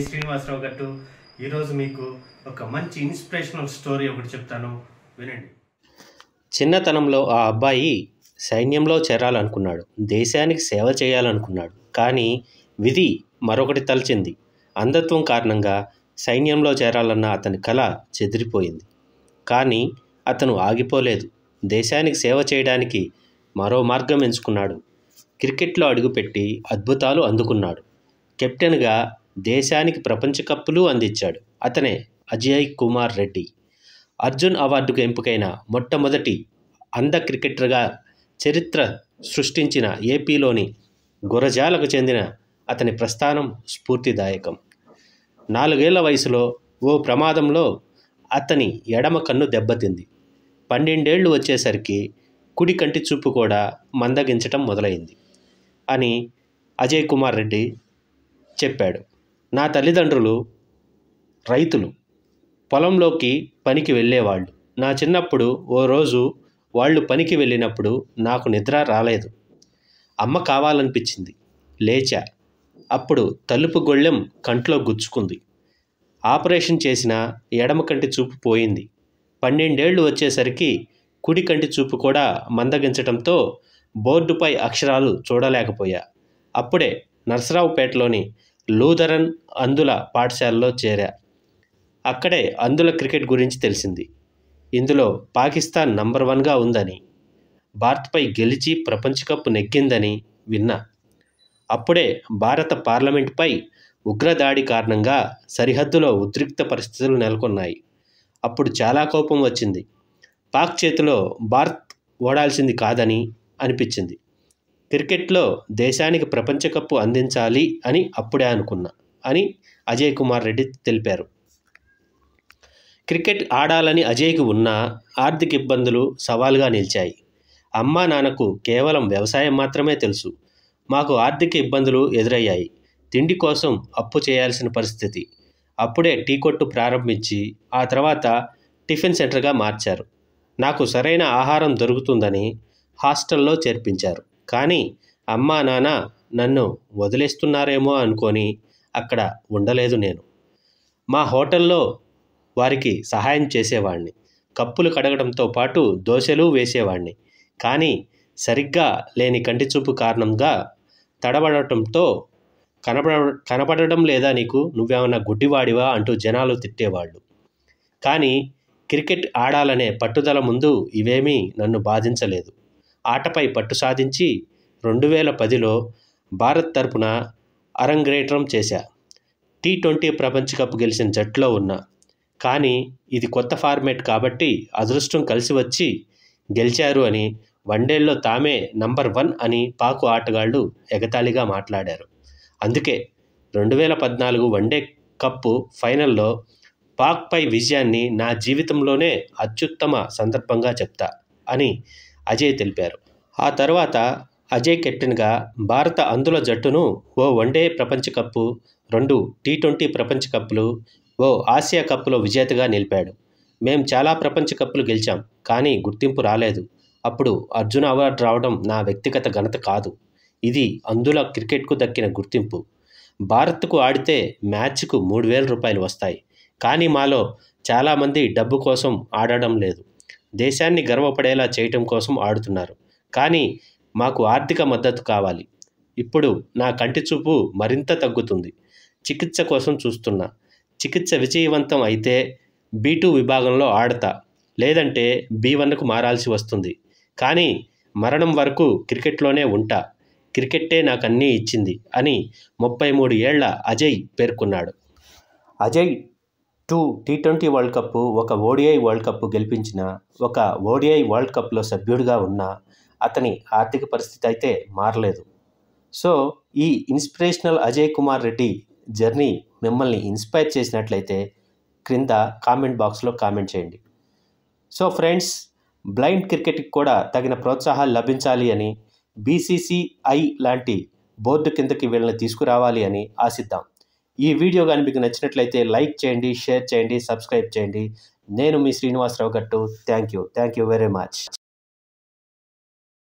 శ్రీనివాసరావు గారు ఈరోజు మీకు ఒక మంచి ఇన్స్పిరేషనల్ స్టోరీ ఒకటి చెప్తాను. వినండి. చిన్నతనంలో ఆ అబ్బాయి సైన్యంలో చేరాలనుకున్నాడు. దేశానికి సేవ చేయాలనుకున్నాడు. కానీ విధి మరొకటి తలచింది. అంధత్వం కారణంగా సైన్యంలో చేరాలన్న అతని కల చెదిరిపోయింది. కానీ అతను ఆగిపోలేదు. దేశానికి సేవ చేయడానికి మరో మార్గం ఎంచుకున్నాడు. క్రికెట్లో అడుగుపెట్టి అద్భుతాలు అందుకున్నాడు. కెప్టెన్గా దేశానికి ప్రపంచ కప్పులు అందించాడు. అతనే అజయ్ కుమార్ రెడ్డి. అర్జున్ అవార్డుకు ఎంపికైన మొట్టమొదటి అంధ క్రికెటర్గా చరిత్ర సృష్టించిన ఏపీలోని గురజాలకు చెందిన అతని ప్రస్థానం స్ఫూర్తిదాయకం. నాలుగేళ్ళ వయసులో ఓ ప్రమాదంలో అతని ఎడమ కన్ను దెబ్బతింది. పన్నెండేళ్ళు వచ్చేసరికి కుడి కంటి చూపు కూడా మందగించటం మొదలైంది అని అజయ్ కుమార్ రెడ్డి చెప్పాడు. నా తల్లిదండ్రులు రైతులు. పొలంలోకి పనికి వెళ్ళేవాళ్ళు. నా చిన్నప్పుడు ఓ రోజు వాళ్ళు పనికి వెళ్ళినప్పుడు నాకు నిద్ర రాలేదు. అమ్మ కావాలనిపించింది. లేచా. అప్పుడు తలుపు గొళ్ళెం కంట్లో గుచ్చుకుంది. ఆపరేషన్ చేసిన ఎడమ కంటి చూపు పోయింది. పన్నెండేళ్ళు వచ్చేసరికి కుడి కంటి చూపు కూడా మందగించడంతో బోర్డుపై అక్షరాలు చూడలేకపోయా. అప్పుడే నర్సరావుపేటలోని లూథరన్ అందుల పాఠశాలలో చేరా. అక్కడే అందుల క్రికెట్ గురించి తెలిసింది. ఇందులో పాకిస్తాన్ నంబర్ వన్గా ఉందని భారత్పై గెలిచి ప్రపంచ కప్ నెగ్గిందని విన్నా. అప్పుడే భారత పార్లమెంటుపై ఉగ్రదాడి కారణంగా సరిహద్దులో ఉద్రిక్త పరిస్థితులు నెలకొన్నాయి. అప్పుడు చాలా కోపం వచ్చింది. పాక్ చేతిలో భారత్ ఓడాల్సింది కాదని అనిపించింది. క్రికెట్లో దేశానికి ప్రపంచ కప్పు అందించాలి అని అప్పుడే అనుకున్నా అని అజయ్ కుమార్ రెడ్డి తెలిపారు. క్రికెట్ ఆడాలని అజయ్కి ఉన్న ఆర్థిక ఇబ్బందులు సవాల్గా నిలిచాయి. అమ్మా నాన్నకు కేవలం వ్యవసాయం మాత్రమే తెలుసు. మాకు ఆర్థిక ఇబ్బందులు ఎదురయ్యాయి. తిండి కోసం అప్పు చేయాల్సిన పరిస్థితి. అప్పుడే టీ కొట్టు ప్రారంభించి ఆ తర్వాత టిఫిన్ సెంటర్గా మార్చారు. నాకు సరైన ఆహారం దొరుకుతుందని హాస్టల్లో చేర్పించారు. కానీ అమ్మా నాన్న నన్ను వదిలేస్తున్నారేమో అనుకొని అక్కడ ఉండలేదు నేను. మా హోటల్లో వారికి సహాయం చేసేవాడిని కప్పులు కడగడంతో పాటు దోశలు వేసేవాడిని కానీ సరిగ్గా లేని కంటి చూపు కారణంగా తడబడటంతో కనపడ కనపడడం లేదా నీకు నువ్వేమన్నా గుడ్డివాడివా అంటూ జనాలు తిట్టేవాళ్ళు. కానీ క్రికెట్ ఆడాలనే పట్టుదల ముందు ఇవేమీ నన్ను బాధించలేదు. ఆటపై పట్టు సాధించి రెండు వేల పదిలో భారత్ తరపున అరంగేట్రం చేశా. టీ ట్వంటీ ప్రపంచ కప్ గెలిచిన జట్టులో ఉన్నా. కానీ ఇది కొత్త ఫార్మేట్ కాబట్టి అదృష్టం కలిసి వచ్చి గెలిచారు అని వన్డేల్లో తామే నంబర్ వన్ అని పాకు ఆటగాళ్ళు ఎగతాళిగా మాట్లాడారు. అందుకే రెండు వేల పద్నాలుగు వన్డే కప్పు ఫైనల్లో పాక్పై విజయాన్ని నా జీవితంలోనే అత్యుత్తమ సందర్భంగా చెప్తా అని అజయ్ తెలిపారు. ఆ తర్వాత అజయ్ కెప్టెన్గా భారత అందుల జట్టును ఓ వన్డే ప్రపంచ కప్పు రెండు టీ ట్వంటీ ప్రపంచ కప్పులు ఓ ఆసియా కప్పులో విజేతగా నిలిపాడు. మేం చాలా ప్రపంచ కప్పులు గెలిచాం కానీ గుర్తింపు రాలేదు. అప్పుడు అర్జున అవార్డు రావడం నా వ్యక్తిగత ఘనత కాదు. ఇది అందుల క్రికెట్కు దక్కిన గుర్తింపు. భారత్కు ఆడితే మ్యాచ్కు మూడు వేల రూపాయలు వస్తాయి కానీ మాలో చాలామంది డబ్బు కోసం ఆడడం లేదు. దేశాన్ని గర్వపడేలా చేయటం కోసం ఆడుతున్నారు. కానీ మాకు ఆర్థిక మద్దతు కావాలి. ఇప్పుడు నా కంటి చూపు మరింత తగ్గుతుంది. చికిత్స కోసం చూస్తున్నా. చికిత్స విజయవంతం అయితే బీ టూ విభాగంలో ఆడతా. లేదంటే బీ వన్కు మారాల్సి వస్తుంది. కానీ మరణం వరకు క్రికెట్లోనే ఉంటా. క్రికెట్టే నాకు అన్నీ ఇచ్చింది అని ముప్పై మూడు ఏళ్ళ అజయ్ పేర్కొన్నాడు. Ajay two T twenty world cup ఒక ఓడిఐ వరల్డ్ కప్ గెలిపించిన ఒక ఓడిఐ వరల్డ్ కప్లో సభ్యుడిగా ఉన్న అతని ఆర్థిక పరిస్థితి అయితే మారలేదు. సో ఈ ఇన్స్పిరేషనల్ అజయ్ కుమార్ రెడ్డి జర్నీ మిమ్మల్ని ఇన్స్పైర్ చేసినట్లయితే క్రింద కామెంట్ బాక్స్లో కామెంట్ చేయండి. సో ఫ్రెండ్స్ బ్లైండ్ క్రికెట్కి కూడా తగిన ప్రోత్సాహాలు లభించాలి అని బీసీసీఐ లాంటి బోర్డు కిందకి వీళ్ళని తీసుకురావాలి అని ఆశిద్దాం. ఈ వీడియో కానీ మీకు నచ్చినట్లయితే లైక్ చేయండి షేర్ చేయండి సబ్స్క్రైబ్ చేయండి. నేను మీ Srinivasarao Gattu. Thank you thank you very much.